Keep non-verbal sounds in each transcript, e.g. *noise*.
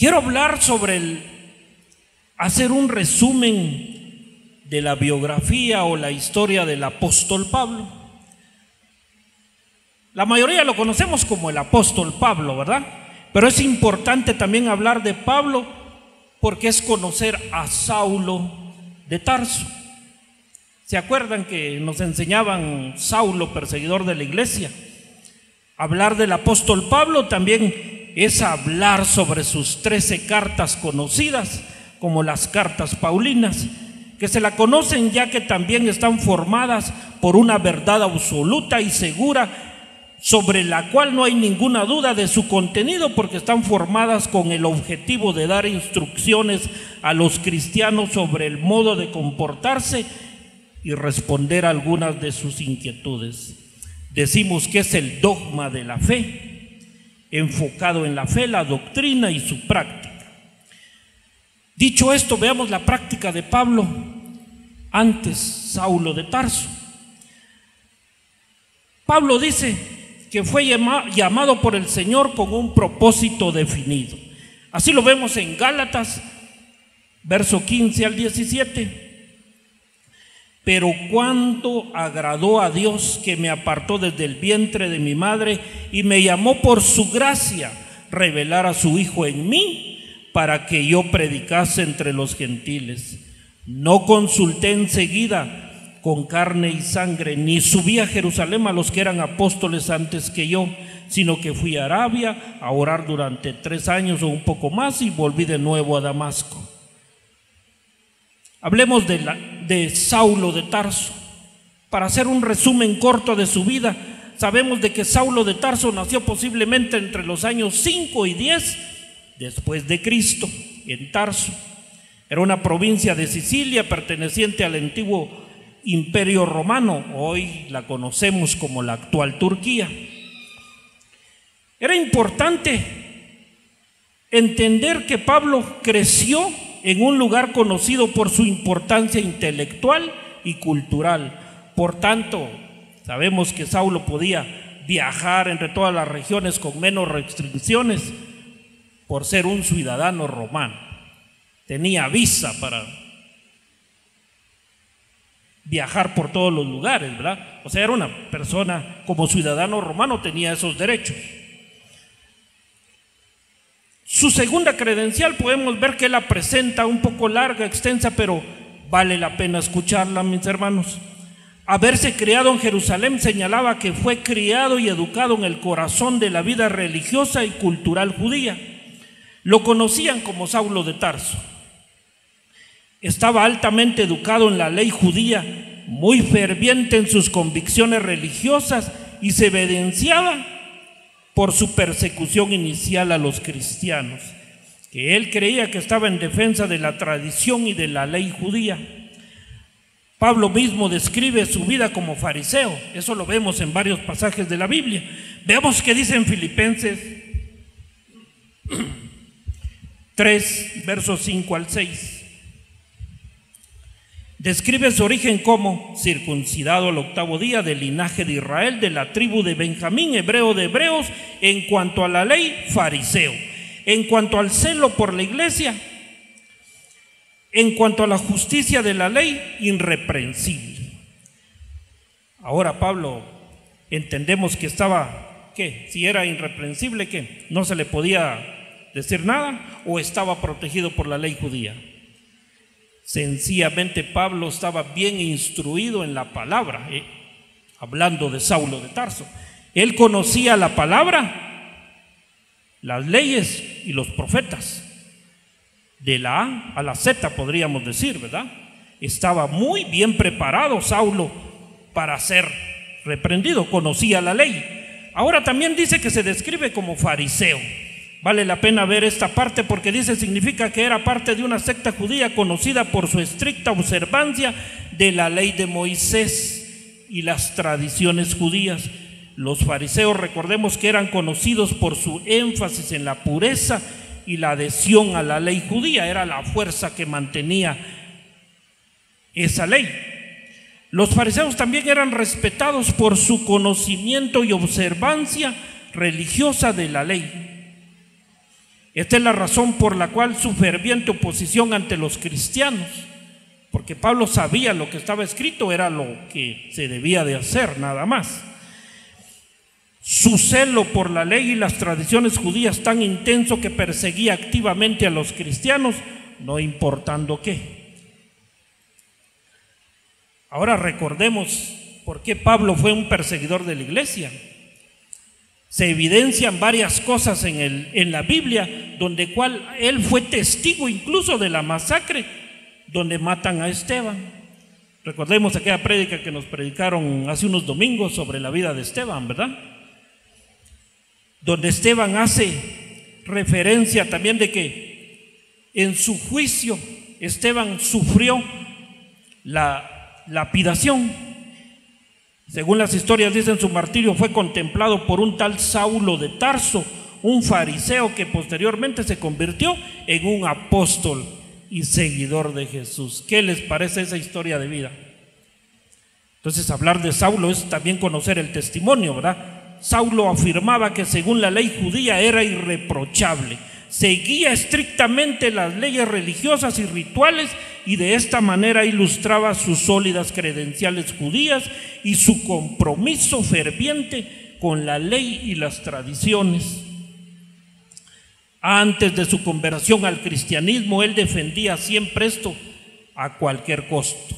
Quiero hablar sobre el hacer un resumen de la biografía o la historia del apóstol Pablo. La mayoría lo conocemos como el apóstol Pablo, ¿verdad? Pero es importante también hablar de Pablo porque es conocer a Saulo de Tarso. ¿Se acuerdan que nos enseñaban Saulo, perseguidor de la iglesia? Hablar del apóstol Pablo también es hablar sobre sus trece cartas conocidas, como las cartas paulinas, que se la conocen ya que también están formadas por una verdad absoluta y segura sobre la cual no hay ninguna duda de su contenido porque están formadas con el objetivo de dar instrucciones a los cristianos sobre el modo de comportarse y responder a algunas de sus inquietudes. Decimos que es el dogma de la fe, enfocado en la fe, la doctrina y su práctica. Dicho esto, veamos la práctica de Pablo antes Saulo de Tarso. Pablo dice, que fue llamado por el Señor con un propósito definido. Así lo vemos en Gálatas, verso 15 al 17. Pero cuando agradó a Dios que me apartó desde el vientre de mi madre y me llamó por su gracia, revelar a su Hijo en mí para que yo predicase entre los gentiles. No consulté enseguida con carne y sangre, ni subí a Jerusalén a los que eran apóstoles antes que yo, sino que fui a Arabia a orar durante tres años o un poco más y volví de nuevo a Damasco. Hablemos de, Saulo de Tarso. Para hacer un resumen corto de su vida, sabemos de que Saulo de Tarso nació posiblemente entre los años 5 y 10 después de Cristo, en Tarso. Era una provincia de Sicilia perteneciente al antiguo imperio romano, hoy la conocemos como la actual Turquía. Era importante entender que Pablo creció en un lugar conocido por su importancia intelectual y cultural. Por tanto, sabemos que Saulo podía viajar entre todas las regiones con menos restricciones por ser un ciudadano romano. Tenía visa para viajar por todos los lugares, ¿verdad? O sea, era una persona como ciudadano romano, tenía esos derechos. Su segunda credencial podemos ver que la presenta un poco larga, extensa, pero vale la pena escucharla, mis hermanos. Haberse criado en Jerusalén señalaba que fue criado y educado en el corazón de la vida religiosa y cultural judía. Lo conocían como Saulo de Tarso. Estaba altamente educado en la ley judía, muy ferviente en sus convicciones religiosas y se evidenciaba por su persecución inicial a los cristianos, que él creía que estaba en defensa de la tradición y de la ley judía. Pablo mismo describe su vida como fariseo, eso lo vemos en varios pasajes de la Biblia. Veamos qué dice en Filipenses *clears throat* 3, versos 5 al 6. Describe su origen como circuncidado al octavo día del linaje de Israel, de la tribu de Benjamín, hebreo de hebreos, en cuanto a la ley, fariseo. En cuanto al celo por la iglesia, en cuanto a la justicia de la ley, irreprensible. Ahora Pablo, entendemos que estaba, ¿qué? Si era irreprensible, ¿qué? No se le podía decir nada o estaba protegido por la ley judía. Sencillamente Pablo estaba bien instruido en la palabra, eh, hablando de Saulo de Tarso. Él conocía la palabra, las leyes y los profetas. De la A a la Z podríamos decir, ¿verdad? Estaba muy bien preparado Saulo para ser reprendido, conocía la ley. Ahora también dice que se describe como fariseo. Vale la pena ver esta parte porque dice significa que era parte de una secta judía conocida por su estricta observancia de la ley de Moisés y las tradiciones judías. Los fariseos recordemos que eran conocidos por su énfasis en la pureza y la adhesión a la ley judía, era la fuerza que mantenía esa ley. Los fariseos también eran respetados por su conocimiento y observancia religiosa de la ley. Esta es la razón por la cual su ferviente oposición ante los cristianos, porque Pablo sabía lo que estaba escrito era lo que se debía de hacer, nada más. Su celo por la ley y las tradiciones judías tan intenso que perseguía activamente a los cristianos, no importando qué. Ahora recordemos por qué Pablo fue un perseguidor de la iglesia. Se evidencian varias cosas en, el, en la Biblia donde cual él fue testigo incluso de la masacre donde matan a Esteban. Recordemos aquella prédica que nos predicaron hace unos domingos sobre la vida de Esteban, ¿verdad? Donde Esteban hace referencia también de que en su juicio Esteban sufrió la lapidación según las historias dicen, su martirio fue contemplado por un tal Saulo de Tarso, un fariseo que posteriormente se convirtió en un apóstol y seguidor de Jesús. ¿Qué les parece esa historia de vida? Entonces hablar de Saulo es también conocer el testimonio, ¿verdad? Saulo afirmaba que según la ley judía era irreprochable seguía estrictamente las leyes religiosas y rituales y de esta manera ilustraba sus sólidas credenciales judías y su compromiso ferviente con la ley y las tradiciones. Antes de su conversión al cristianismo, él defendía siempre esto a cualquier costo.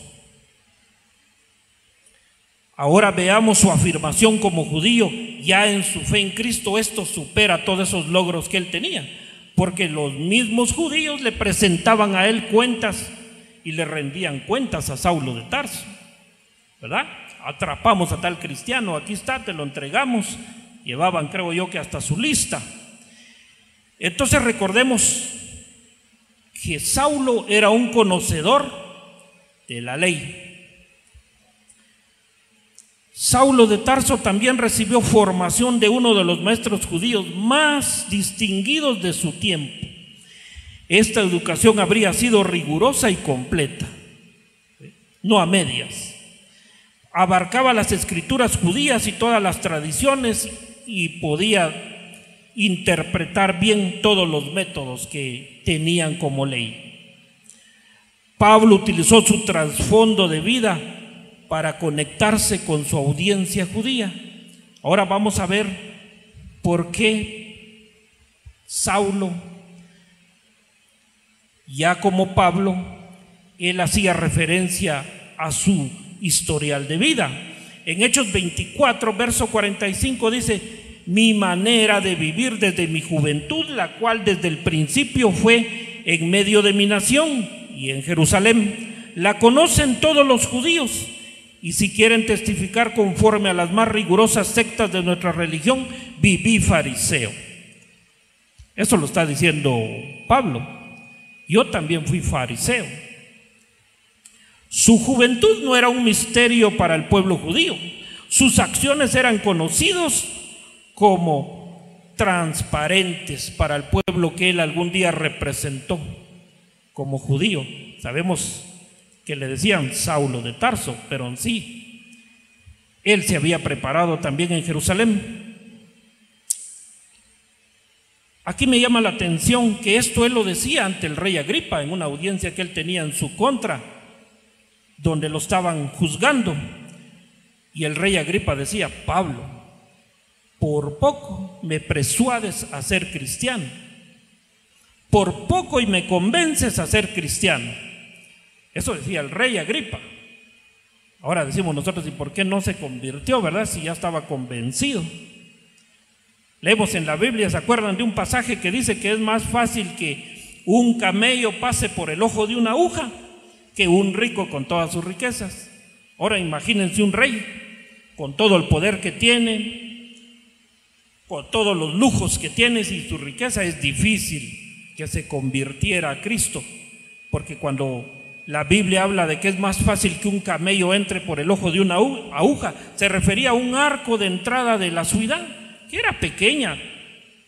Ahora veamos su afirmación como judío, ya en su fe en Cristo, esto supera todos esos logros que él tenía porque los mismos judíos le presentaban a él cuentas y le rendían cuentas a Saulo de Tarso. ¿Verdad? Atrapamos a tal cristiano, aquí está, te lo entregamos. Llevaban, creo yo, que hasta su lista. Entonces recordemos que Saulo era un conocedor de la ley. Saulo de Tarso también recibió formación de uno de los maestros judíos más distinguidos de su tiempo. Esta educación habría sido rigurosa y completa, no a medias. Abarcaba las escrituras judías y todas las tradiciones y podía interpretar bien todos los métodos que tenían como ley. Pablo utilizó su trasfondo de vida para conectarse con su audiencia judía. Ahora vamos a ver por qué Saulo, ya como Pablo, él hacía referencia a su historial de vida. En Hechos 24, verso 45 dice, mi manera de vivir desde mi juventud, la cual desde el principio fue en medio de mi nación y en Jerusalén, la conocen todos los judíos y si quieren testificar conforme a las más rigurosas sectas de nuestra religión, viví fariseo. Eso lo está diciendo Pablo. Yo también fui fariseo. Su juventud no era un misterio para el pueblo judío. Sus acciones eran conocidos como transparentes para el pueblo que él algún día representó como judío. Sabemos que le decían Saulo de Tarso, pero en sí, él se había preparado también en Jerusalén. Aquí me llama la atención que esto él lo decía ante el rey Agripa en una audiencia que él tenía en su contra, donde lo estaban juzgando. Y el rey Agripa decía, Pablo, por poco me persuades a ser cristiano, por poco y me convences a ser cristiano. Eso decía el rey Agripa. Ahora decimos nosotros, ¿y por qué no se convirtió, verdad? Si ya estaba convencido. Leemos en la Biblia, ¿se acuerdan de un pasaje que dice que es más fácil que un camello pase por el ojo de una aguja que un rico con todas sus riquezas? Ahora imagínense un rey con todo el poder que tiene, con todos los lujos que tiene y su riqueza, es difícil que se convirtiera a Cristo, porque cuando la Biblia habla de que es más fácil que un camello entre por el ojo de una aguja. Se refería a un arco de entrada de la ciudad, que era pequeña.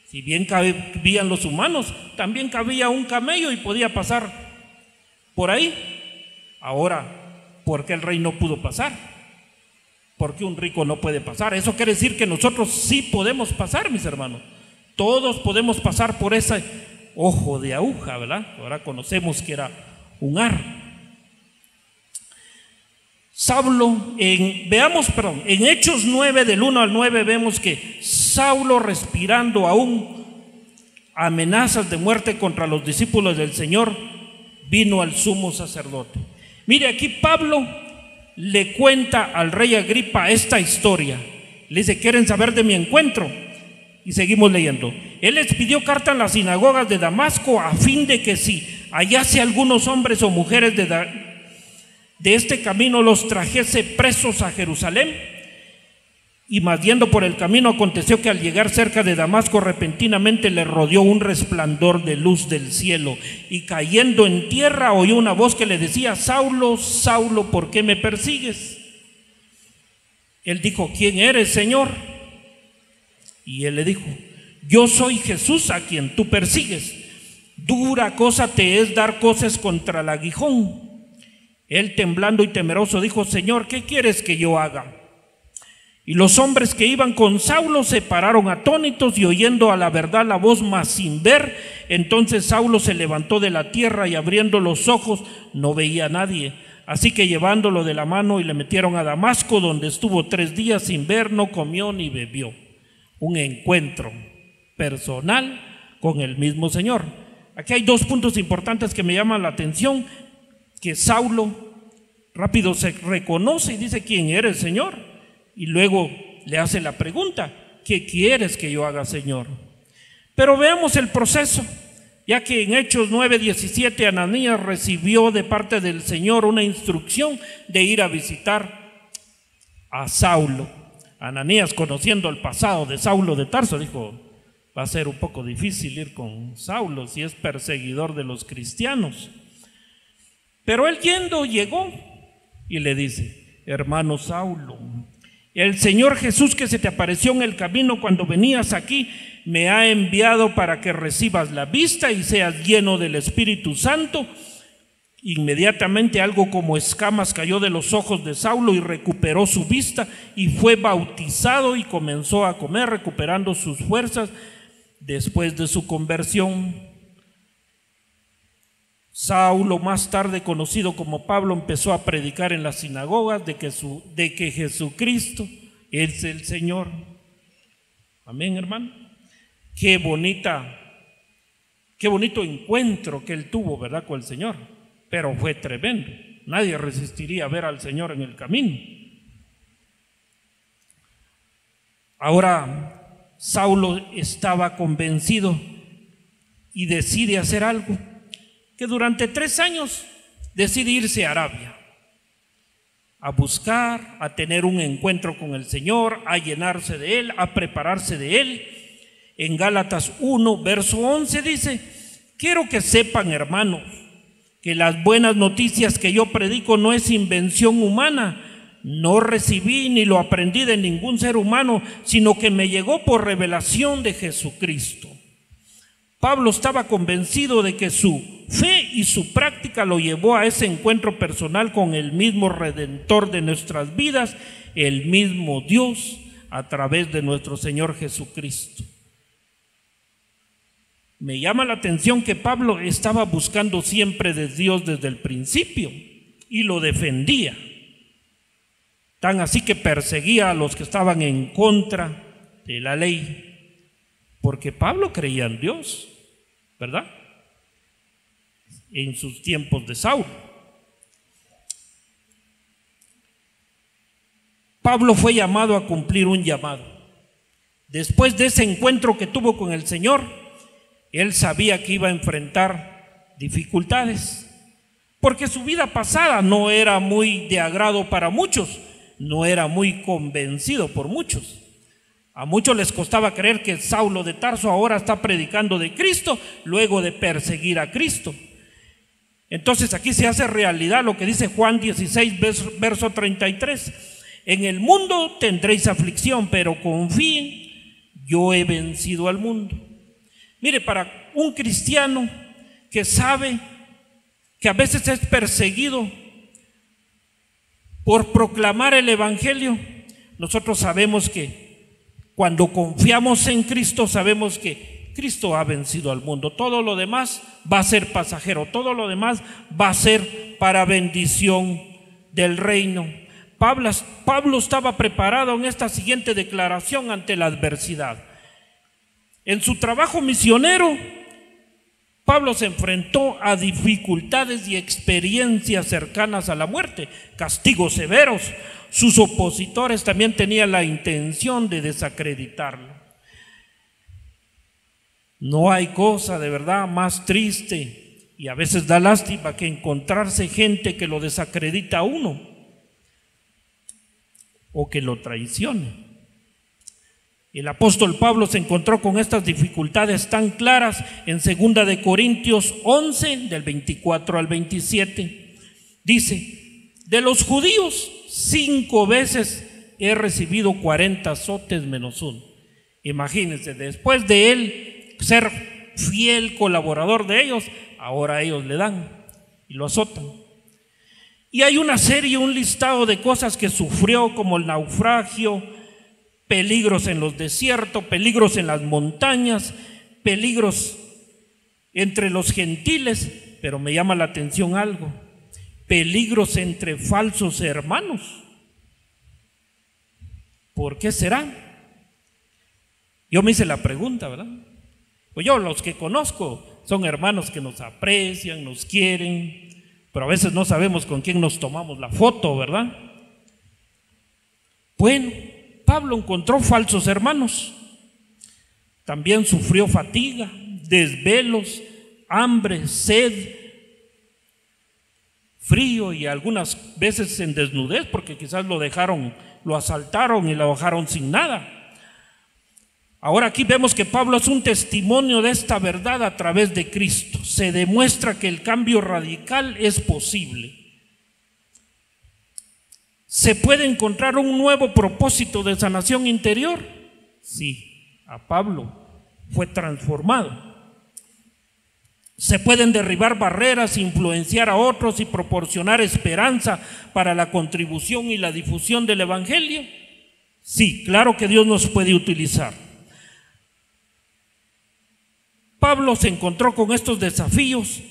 Si bien cabían los humanos, también cabía un camello y podía pasar por ahí. Ahora, ¿por qué el rey no pudo pasar? ¿Por qué un rico no puede pasar? Eso quiere decir que nosotros sí podemos pasar, mis hermanos. Todos podemos pasar por ese ojo de aguja, ¿verdad? Ahora conocemos que era un ar. Saulo, en, veamos, perdón, en Hechos 9, del 1 al 9, vemos que Saulo respirando aún amenazas de muerte contra los discípulos del Señor, vino al sumo sacerdote. Mire, aquí Pablo le cuenta al rey Agripa esta historia. Le dice, ¿quieren saber de mi encuentro? Y seguimos leyendo. Él les pidió carta en las sinagogas de Damasco a fin de que si hallase algunos hombres o mujeres de, de este camino los trajese presos a Jerusalén. Y más yendo por el camino aconteció que al llegar cerca de Damasco repentinamente le rodeó un resplandor de luz del cielo y cayendo en tierra oyó una voz que le decía, Saulo, Saulo, ¿por qué me persigues? Él dijo, ¿quién eres, Señor? Y él le dijo, yo soy Jesús a quien tú persigues. Dura cosa te es dar cosas contra el aguijón. Él temblando y temeroso dijo, Señor, ¿qué quieres que yo haga? Y los hombres que iban con Saulo se pararon atónitos y oyendo a la verdad la voz, mas sin ver. Entonces Saulo se levantó de la tierra y abriendo los ojos no veía a nadie. Así que llevándolo de la mano y le metieron a Damasco, donde estuvo tres días sin ver, no comió ni bebió. Un encuentro personal con el mismo Señor. Aquí hay dos puntos importantes que me llaman la atención, que Saulo rápido se reconoce y dice, ¿quién eres, Señor? y luego le hace la pregunta, ¿qué quieres que yo haga, Señor? Pero veamos el proceso, ya que en Hechos 9:17 Ananías recibió de parte del Señor una instrucción de ir a visitar a Saulo. Ananías, conociendo el pasado de Saulo de Tarso, dijo, va a ser un poco difícil ir con Saulo si es perseguidor de los cristianos. Pero él yendo llegó y le dice, hermano Saulo, el Señor Jesús que se te apareció en el camino cuando venías aquí, me ha enviado para que recibas la vista y seas lleno del Espíritu Santo. Inmediatamente algo como escamas cayó de los ojos de Saulo y recuperó su vista y fue bautizado y comenzó a comer recuperando sus fuerzas después de su conversión. Saulo, más tarde conocido como Pablo, empezó a predicar en las sinagogas de que, su, de que Jesucristo es el Señor. Amén, hermano. Qué bonita, qué bonito encuentro que él tuvo, ¿verdad? Con el Señor. Pero fue tremendo. Nadie resistiría ver al Señor en el camino. Ahora, Saulo estaba convencido y decide hacer algo que durante tres años decide irse a Arabia a buscar, a tener un encuentro con el Señor, a llenarse de Él, a prepararse de Él. En Gálatas 1, verso 11 dice, quiero que sepan, hermanos, que las buenas noticias que yo predico no es invención humana, no recibí ni lo aprendí de ningún ser humano, sino que me llegó por revelación de Jesucristo. Pablo estaba convencido de que su fe y su práctica lo llevó a ese encuentro personal con el mismo redentor de nuestras vidas, el mismo Dios, a través de nuestro Señor Jesucristo. Me llama la atención que Pablo estaba buscando siempre de Dios desde el principio y lo defendía. Tan así que perseguía a los que estaban en contra de la ley, porque Pablo creía en Dios. ¿Verdad? En sus tiempos de Saúl. Pablo fue llamado a cumplir un llamado. Después de ese encuentro que tuvo con el Señor, él sabía que iba a enfrentar dificultades, porque su vida pasada no era muy de agrado para muchos, no era muy convencido por muchos. A muchos les costaba creer que Saulo de Tarso ahora está predicando de Cristo luego de perseguir a Cristo. Entonces aquí se hace realidad lo que dice Juan 16, verso 33. En el mundo tendréis aflicción, pero confíen, yo he vencido al mundo. Mire, para un cristiano que sabe que a veces es perseguido por proclamar el Evangelio, nosotros sabemos que cuando confiamos en Cristo sabemos que Cristo ha vencido al mundo. Todo lo demás va a ser pasajero, todo lo demás va a ser para bendición del reino. Pablo, estaba preparado en esta siguiente declaración ante la adversidad. En su trabajo misionero, Pablo se enfrentó a dificultades y experiencias cercanas a la muerte, castigos severos. Sus opositores también tenían la intención de desacreditarlo. No hay cosa de verdad más triste y a veces da lástima que encontrarse gente que lo desacredita a uno o que lo traicione. El apóstol Pablo se encontró con estas dificultades tan claras en 2 de Corintios 11 del 24 al 27. Dice, de los judíos cinco veces he recibido 40 azotes menos uno. Imagínense, después de él ser fiel colaborador de ellos, ahora ellos le dan y lo azotan. Y hay una serie, un listado de cosas que sufrió como el naufragio, peligros en los desiertos, peligros en las montañas, peligros entre los gentiles, pero me llama la atención algo, peligros entre falsos hermanos. ¿Por qué será? Yo me hice la pregunta, ¿verdad? Pues yo los que conozco son hermanos que nos aprecian, nos quieren, pero a veces no sabemos con quién nos tomamos la foto, ¿verdad? Bueno, Pablo encontró falsos hermanos. También sufrió fatiga, desvelos, hambre, sed, frío y algunas veces en desnudez porque quizás lo dejaron, lo asaltaron y lo bajaron sin nada. Ahora aquí vemos que Pablo es un testimonio de esta verdad a través de Cristo. Se demuestra que el cambio radical es posible. ¿Se puede encontrar un nuevo propósito de sanación interior? Sí, a Pablo fue transformado. ¿Se pueden derribar barreras, influenciar a otros y proporcionar esperanza para la contribución y la difusión del Evangelio? Sí, claro que Dios nos puede utilizar. Pablo se encontró con estos desafíos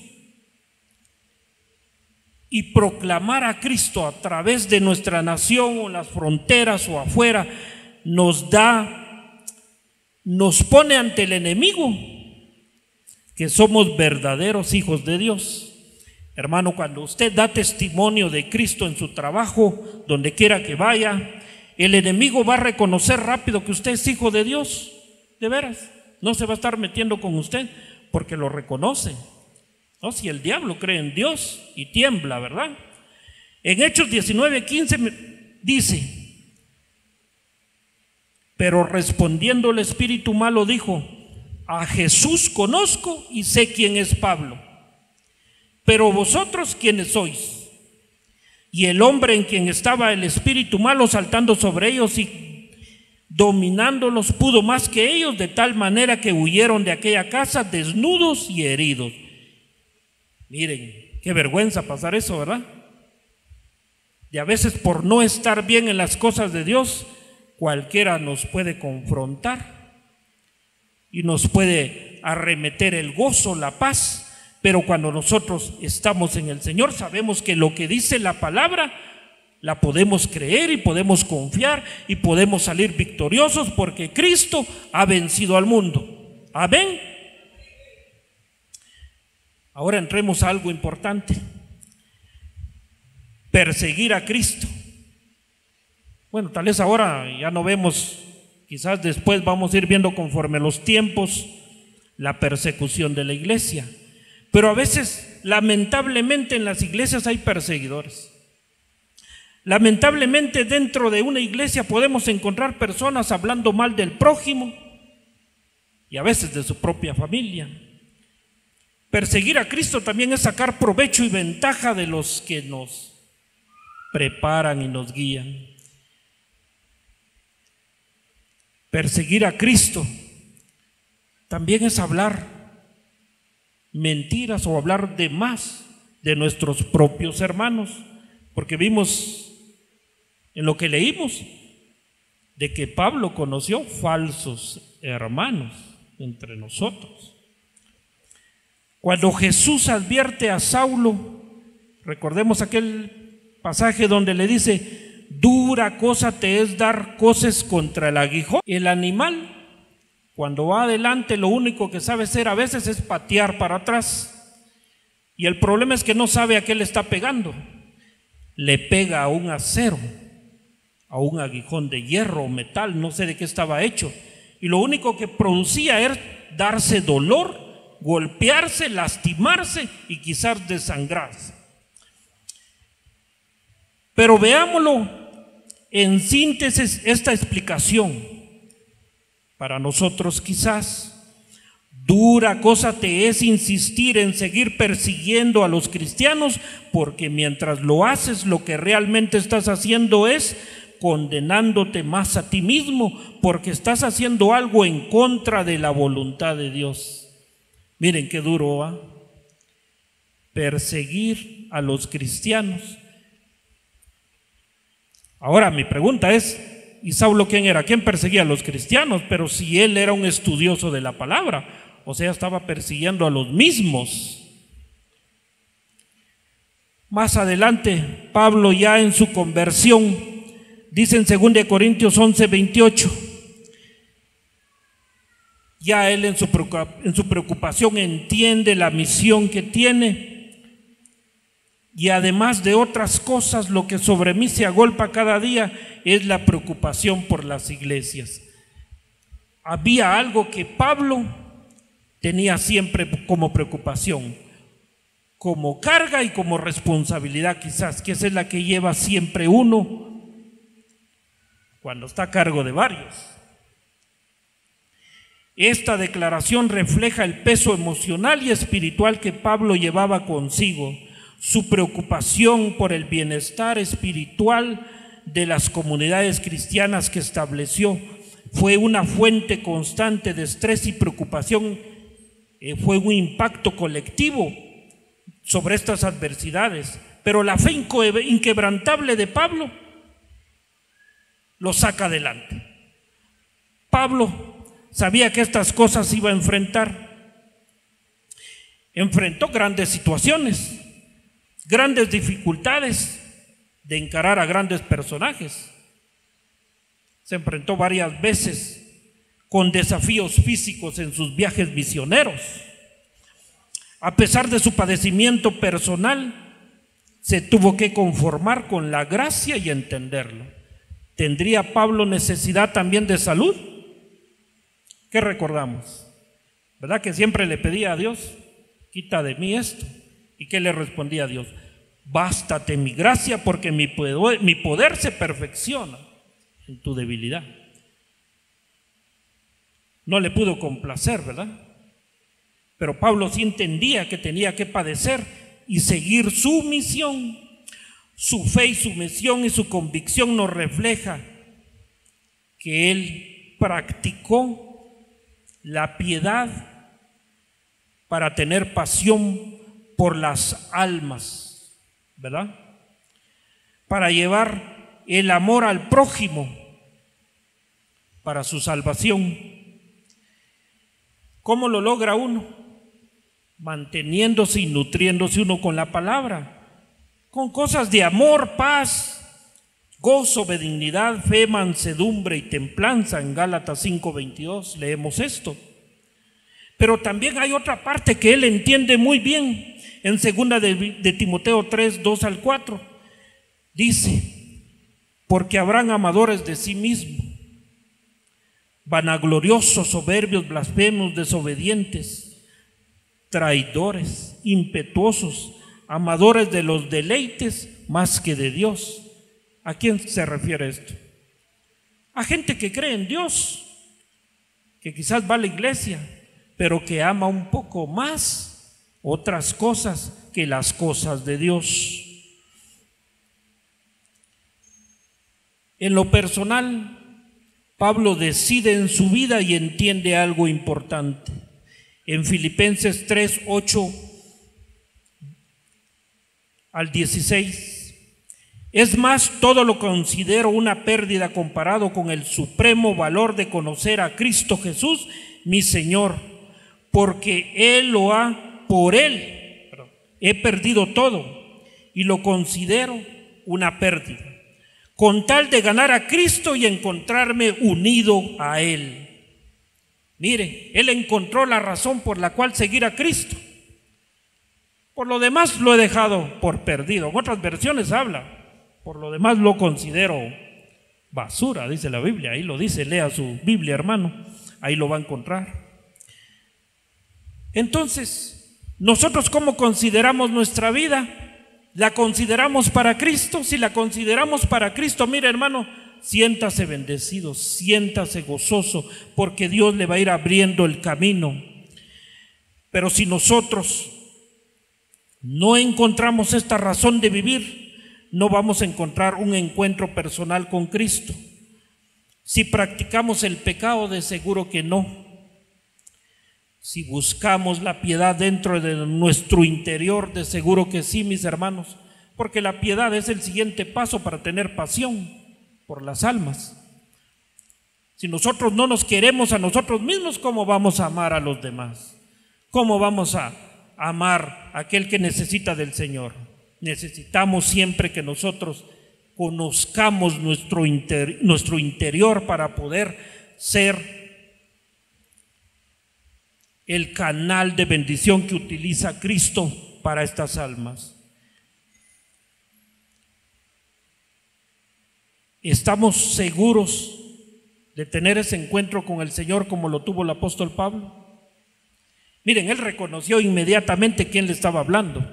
y proclamar a Cristo a través de nuestra nación o las fronteras o afuera nos da, nos pone ante el enemigo que somos verdaderos hijos de Dios. Hermano, cuando usted da testimonio de Cristo en su trabajo, donde quiera que vaya, el enemigo va a reconocer rápido que usted es hijo de Dios, de veras. No se va a estar metiendo con usted porque lo reconoce. Si el diablo cree en Dios y tiembla, ¿verdad? En Hechos 19, 15 dice, pero respondiendo el espíritu malo dijo, a Jesús conozco y sé quién es Pablo, pero vosotros quiénes sois. Y el hombre en quien estaba el espíritu malo saltando sobre ellos y dominándolos pudo más que ellos, de tal manera que huyeron de aquella casa desnudos y heridos. Miren, qué vergüenza pasar eso, ¿verdad? Y a veces por no estar bien en las cosas de Dios, cualquiera nos puede confrontar y nos puede arremeter el gozo, la paz, pero cuando nosotros estamos en el Señor sabemos que lo que dice la palabra la podemos creer y podemos confiar y podemos salir victoriosos porque Cristo ha vencido al mundo. Amén. Ahora entremos a algo importante. Perseguir a Cristo. Bueno, tal vez ahora ya no vemos, quizás después vamos a ir viendo conforme los tiempos la persecución de la iglesia. Pero a veces, lamentablemente, en las iglesias hay perseguidores. Lamentablemente dentro de una iglesia podemos encontrar personas hablando mal del prójimo y a veces de su propia familia. Perseguir a Cristo también es sacar provecho y ventaja de los que nos preparan y nos guían. Perseguir a Cristo también es hablar mentiras o hablar de más de nuestros propios hermanos, porque vimos en lo que leímos de que Pablo conoció falsos hermanos. entre nosotros. Cuando Jesús advierte a Saulo, recordemos aquel pasaje donde le dice, dura cosa te es dar coces contra el aguijón. El animal, cuando va adelante, lo único que sabe hacer a veces es patear para atrás. Y el problema es que no sabe a qué le está pegando. Le pega a un acero, a un aguijón de hierro o metal, no sé de qué estaba hecho. Y lo único que producía era darse dolor, golpearse, lastimarse y quizás desangrarse. Pero veámoslo en síntesis esta explicación. Para nosotros quizás Dura cosa te es insistir en seguir persiguiendo a los cristianos, porque mientras lo haces, lo que realmente estás haciendo es condenándote más a ti mismo, porque estás haciendo algo en contra de la voluntad de Dios. Miren qué duro va. Perseguir a los cristianos. Ahora mi pregunta es, ¿y Saulo quién era? ¿Quién perseguía a los cristianos? Pero si él era un estudioso de la palabra, o sea, estaba persiguiendo a los mismos. Más adelante, Pablo ya en su conversión, dice en 2 Corintios 11, 28, ya él en su, en su preocupación entiende la misión que tiene y además de otras cosas, lo que sobre mí se agolpa cada día es la preocupación por las iglesias. Había algo que Pablo tenía siempre como preocupación, como carga y como responsabilidad quizás, que es la que lleva siempre uno cuando está a cargo de varios. Esta declaración refleja el peso emocional y espiritual que Pablo llevaba consigo, su preocupación por el bienestar espiritual de las comunidades cristianas que estableció. Fue una fuente constante de estrés y preocupación eh, fue un impacto colectivo sobre estas adversidades, pero la fe inquebrantable de Pablo lo saca adelante. Pablo sabía que estas cosas iba a enfrentar. Enfrentó grandes situaciones, grandes dificultades de encarar a grandes personajes. Se enfrentó varias veces con desafíos físicos en sus viajes misioneros. A pesar de su padecimiento personal, se tuvo que conformar con la gracia y entenderlo. ¿Tendría Pablo necesidad también de salud? ¿Qué recordamos? ¿Verdad que siempre le pedía a Dios, quita de mí esto? ¿Y qué le respondía a Dios? Bástate mi gracia porque mi poder, mi poder se perfecciona en tu debilidad no le pudo complacer, ¿verdad? Pero Pablo sí entendía que tenía que padecer y seguir su misión. Su fe y su misión y su convicción nos refleja que él practicó la piedad para tener pasión por las almas, ¿verdad? Para llevar el amor al prójimo para su salvación. ¿Cómo lo logra uno? Manteniéndose y nutriéndose uno con la palabra, con cosas de amor, paz, gozo, benignidad, fe, mansedumbre y templanza. En Gálatas 5:22 leemos esto. Pero también hay otra parte que él entiende muy bien en segunda de, Timoteo 3, 2 al 4. Dice, porque habrán amadores de sí mismos vanagloriosos, soberbios, blasfemos, desobedientes, traidores, impetuosos, amadores de los deleites más que de Dios. ¿A quién se refiere esto? A gente que cree en Dios, que quizás va a la iglesia, pero que ama un poco más otras cosas que las cosas de Dios. En lo personal, Pablo decide en su vida y entiende algo importante. En Filipenses 3, 8 al 16. Es más, todo lo considero una pérdida comparado con el supremo valor de conocer a Cristo Jesús, mi Señor, porque Él lo ha, por Él, he perdido todo y lo considero una pérdida, con tal de ganar a Cristo y encontrarme unido a Él. Mire, Él encontró la razón por la cual seguir a Cristo. Por lo demás lo he dejado por perdido. En otras versiones habla, por lo demás lo considero basura, dice la Biblia. Ahí lo dice, lea su Biblia, hermano. Ahí lo va a encontrar. Entonces, nosotros cómo consideramos nuestra vida? ¿La consideramos para Cristo? Si la consideramos para Cristo, mire hermano, siéntase bendecido, siéntase gozoso, porque Dios le va a ir abriendo el camino. Pero si nosotros no encontramos esta razón de vivir, no vamos a encontrar un encuentro personal con Cristo. Si practicamos el pecado, de seguro que no. Si buscamos la piedad dentro de nuestro interior, de seguro que sí, mis hermanos, porque la piedad es el siguiente paso para tener pasión por las almas. Si nosotros no nos queremos a nosotros mismos, ¿cómo vamos a amar a los demás? ¿Cómo vamos a amar a aquel que necesita del Señor? necesitamos siempre que nosotros conozcamos nuestro, interior para poder ser el canal de bendición que utiliza Cristo para estas almas. ¿Estamos seguros de tener ese encuentro con el Señor como lo tuvo el apóstol Pablo? Miren, él reconoció inmediatamente quién le estaba hablando.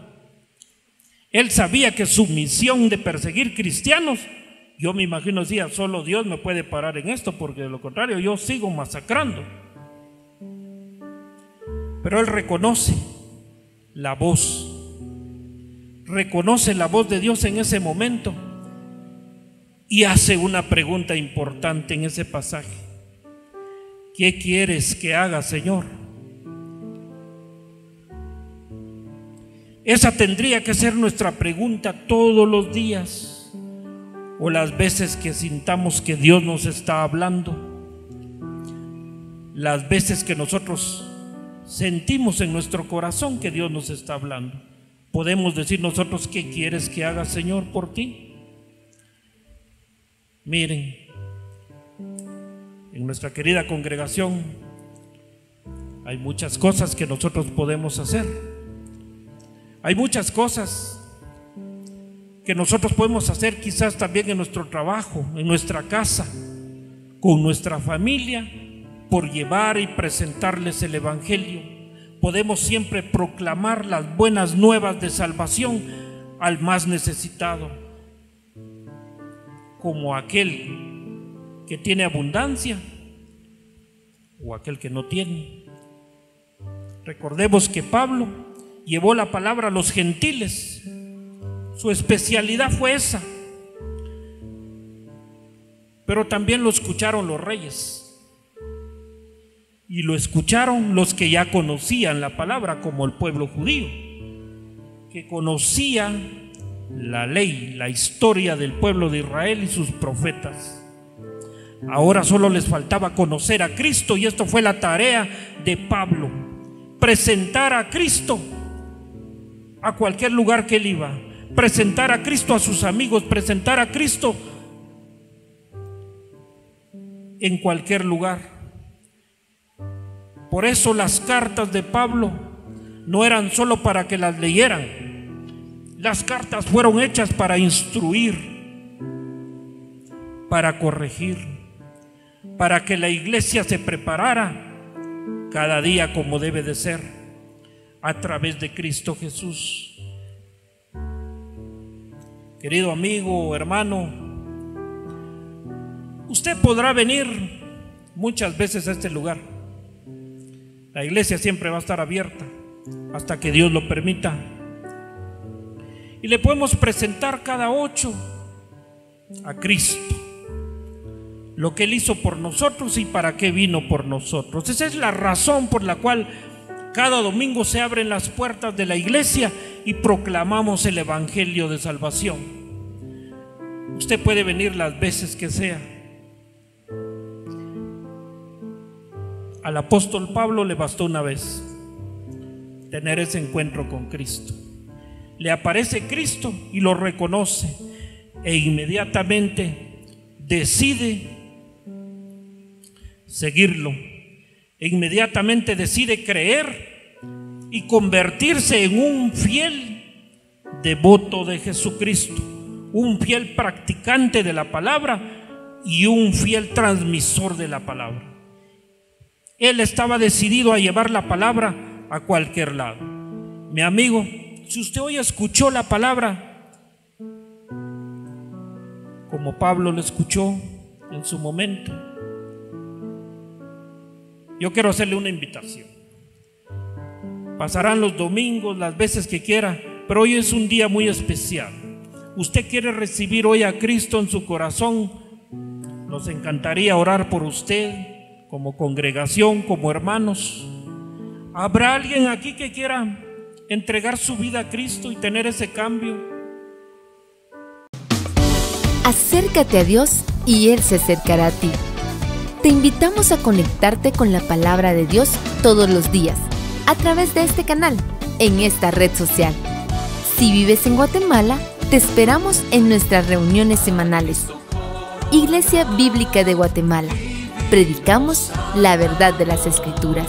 Él sabía que su misión de perseguir cristianos, yo me imagino decía, solo Dios me puede parar en esto, porque de lo contrario yo sigo masacrando. Pero él reconoce la voz, reconoce la voz de Dios en ese momento y hace una pregunta importante en ese pasaje. ¿Qué quieres que haga, Señor? Esa tendría que ser nuestra pregunta todos los días o las veces que sintamos que Dios nos está hablando, las veces que nosotros sentimos en nuestro corazón que Dios nos está hablando. Podemos decir nosotros, ¿qué quieres que haga Señor por ti? Miren, en nuestra querida congregación hay muchas cosas que nosotros podemos hacer. Hay muchas cosas que nosotros podemos hacer quizás también en nuestro trabajo, en nuestra casa, con nuestra familia, por llevar y presentarles el Evangelio. Podemos siempre proclamar las buenas nuevas de salvación al más necesitado, como aquel que tiene abundancia o aquel que no tiene. Recordemos que Pablo llevó la palabra a los gentiles. Su especialidad fue esa. Pero también lo escucharon los reyes. Y lo escucharon los que ya conocían la palabra, como el pueblo judío, que conocía la ley, la historia del pueblo de Israel y sus profetas. Ahora solo les faltaba conocer a Cristo y esto fue la tarea de Pablo, presentar a Cristo a cualquier lugar que él iba, presentar a Cristo a sus amigos, presentar a Cristo en cualquier lugar. Por eso las cartas de Pablo no eran solo para que las leyeran. Las cartas fueron hechas para instruir, para corregir, para que la iglesia se preparara cada día como debe de ser a través de Cristo Jesús. Querido amigo, hermano, usted podrá venir muchas veces a este lugar. La iglesia siempre va a estar abierta hasta que Dios lo permita. Y le podemos presentar cada ocho a Cristo. Lo que Él hizo por nosotros y para qué vino por nosotros. Esa es la razón por la cual cada domingo se abren las puertas de la iglesia y proclamamos el Evangelio de salvación. Usted puede venir las veces que sea. Al apóstol Pablo le bastó una vez tener ese encuentro con Cristo. Le aparece Cristo y lo reconoce e inmediatamente decide seguirlo. E inmediatamente decide creer y convertirse en un fiel devoto de Jesucristo, un fiel practicante de la palabra y un fiel transmisor de la palabra. Él estaba decidido a llevar la palabra a cualquier lado. Mi amigo, si usted hoy escuchó la palabra, como Pablo lo escuchó en su momento, yo quiero hacerle una invitación. Pasarán los domingos, las veces que quiera, pero hoy es un día muy especial. Usted quiere recibir hoy a Cristo en su corazón. Nos encantaría orar por usted como congregación, como hermanos. ¿Habrá alguien aquí que quiera entregar su vida a Cristo y tener ese cambio? Acércate a Dios y Él se acercará a ti. Te invitamos a conectarte con la palabra de Dios todos los días a través de este canal, en esta red social. Si vives en Guatemala, te esperamos en nuestras reuniones semanales. Iglesia Bíblica de Guatemala. Predicamos la verdad de las Escrituras.